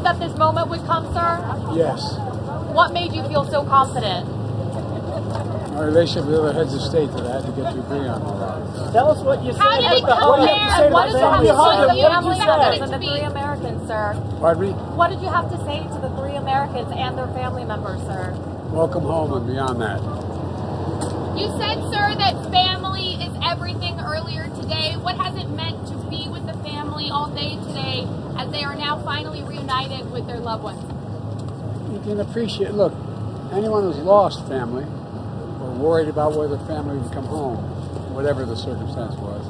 think that this moment would come, sir? Yes. What made you feel so confident? My relationship with other heads of state that I had to get to agree on all that. Tell us what you said. How did it about the- what do you have to say compare? What did you have to say to the family members say? and the three Americans, sir? Pardon me? What did you have to say to the three Americans and their family members, sir? Welcome home and beyond that. You said, sir, that family is everything earlier today. What has it meant to be with the family all day today as they are now finally reunited with their loved ones? You can appreciate, look, anyone who's lost family or worried about whether family would come home, whatever the circumstance was,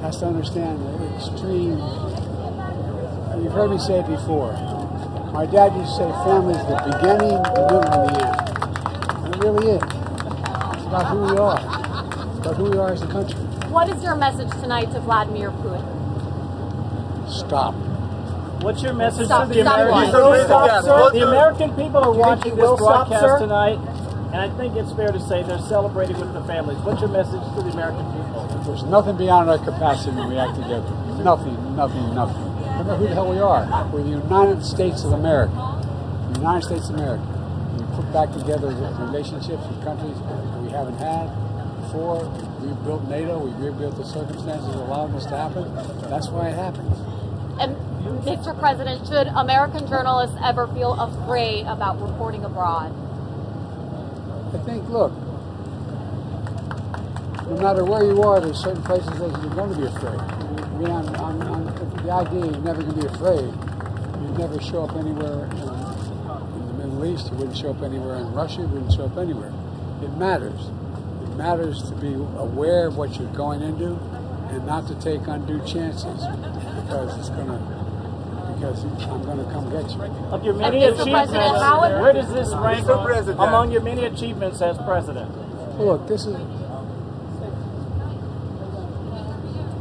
has to understand the extreme. You've heard me say it before. My dad used to say family is the beginning, the middle, and the end. And it really is. It's about who we are. It's about who we are as a country. What is your message tonight to Vladimir Putin? Stop. What's your message Stop- to the stop American what? people? Stop, Yeah, sir. The American people are watching this broadcast sir? tonight, and I think it's fair to say they're celebrating with the families. What's your message to the American people? There's nothing beyond our capacity when we act together. Nothing, nothing, nothing. Remember who the hell we are. We're the United States of America. The United States of America. We put back together relationships with countries that we haven't had before. We rebuilt NATO. We rebuilt the circumstances that allowed this to happen. That's why it happens. And Mr. President, should American journalists ever feel afraid about reporting abroad? I think, look, no matter where you are, there's certain places that you're going to be afraid. I mean, on, on, on the idea you're never going to be afraid, you'd never show up anywhere in, in the Middle East, you wouldn't show up anywhere in Russia, you wouldn't show up anywhere. It matters. It matters to be aware of what you're going into and not to take undue chances because it's going to, because I'm going to come get you. Of your many Mr. achievements, President, where does this rank among your many achievements as president? Well, look, this is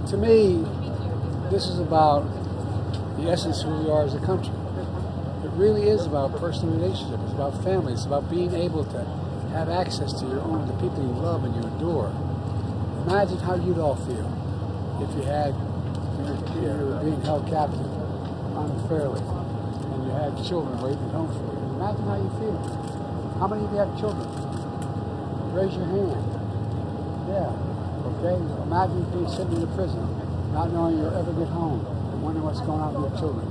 to me. This is about the essence of who we are as a country. It really is about personal relationships. It's about family. It's about being able to have access to your own, the people you love and you adore. Imagine how you'd all feel if you had you were being held captive unfairly and you had children waiting home for you. Imagine how you feel. How many of you have children? Raise your hand. Yeah. Okay. Imagine being sitting in prison, not knowing you'll ever get home, and wondering what's going on with your children.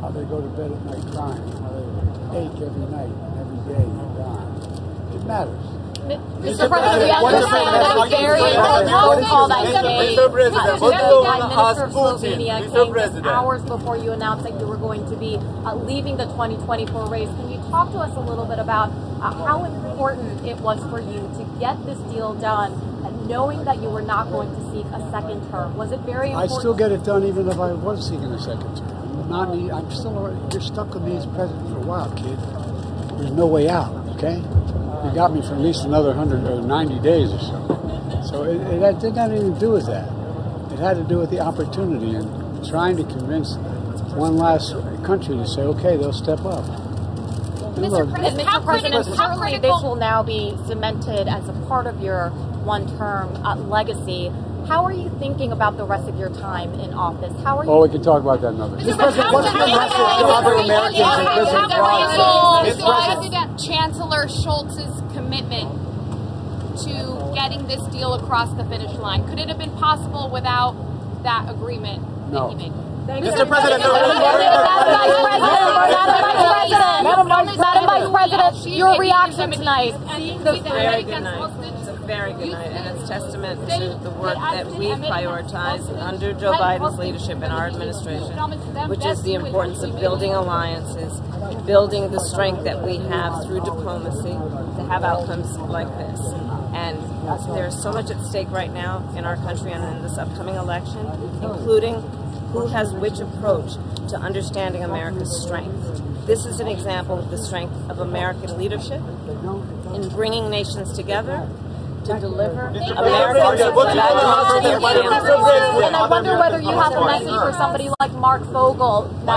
How they go to bed at night crying. How they ache every night, every day, and die. It matters. Mr. President, we understand that very important call that you. Mr. President, what do you Prime to Minister of ask Putin? Slovenia came President. hours before you announced that you were going to be uh, leaving the 2024 race. Can you talk to us a little bit about uh, how important it was for you to get this deal done, uh, knowing that you were not going to seek a second term? Was it very important? I still get it done even if I was seeking a second term. I'm not. I'm still. You're stuck with me as president for a while, kid. There's no way out. Okay. You got me for at least another 100 or 90 days or so. So it, it had- didn't have anything to do with that. It had to do with the opportunity and trying to convince one last country to say, okay, they'll step up. And look, And Mr. President, critical- how critical- this will now be cemented as a part of your one-term uh, legacy. How are you thinking about the rest of your time in office? How are you? oh, we can talk about that another day. President, what's your message to other Americans in prison How abroad? critical is President Chancellor Scholz's commitment to getting this deal across the finish line? Could it have been possible without that agreement No. that he made? Mr. President, Madam Vice President, Madam Vice President, Madam Vice President, your reaction tonight. The very good night. It's a very good night, and it's testament to the work that we prioritize under Joe Biden's leadership in our administration, which is the importance of building alliances, building the strength that we have through diplomacy to have outcomes like this. And there's so much at stake right now in our country and in this upcoming election, including who has which approach to understanding America's strength. This is an example of the strength of American leadership in bringing nations together to deliver American What do you want to ask values to their Mr. families. President? And I wonder whether you have a message for somebody like Marc Fogel that